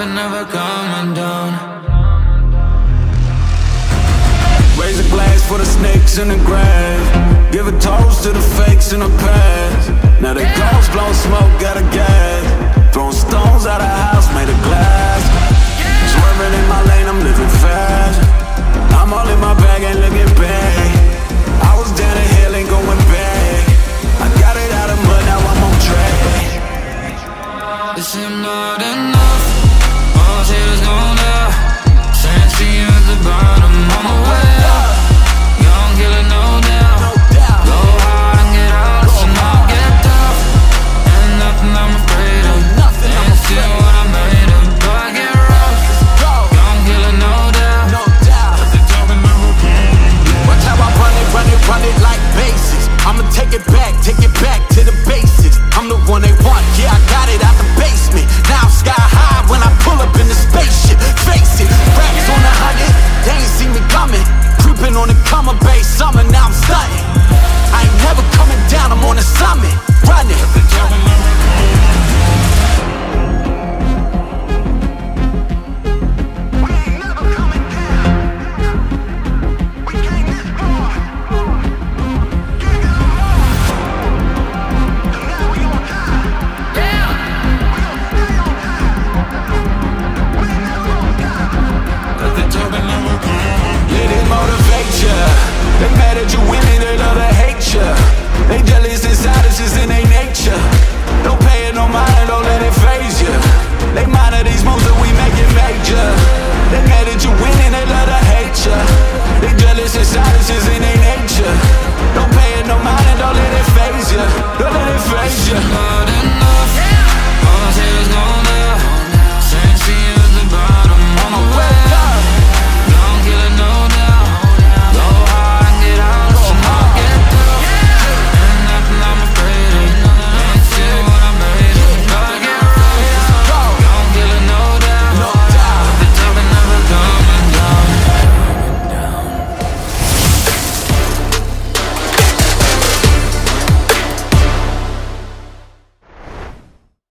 top never coming down. Raise a glass for the snakes in the grass. Give a toast to the fakes in the past. Now the ghosts blowing smoke out of gas. Throwing stones out of house made of glass. Swerving in my lane, I'm living fast. I'm all in my bag, ain't looking back. I was down the hill, ain't going back. I got it out of mud, now I'm on track. This ain't not enough. Summer, base summer, now I'm stunning. I ain't never coming down, I'm on a summit, running.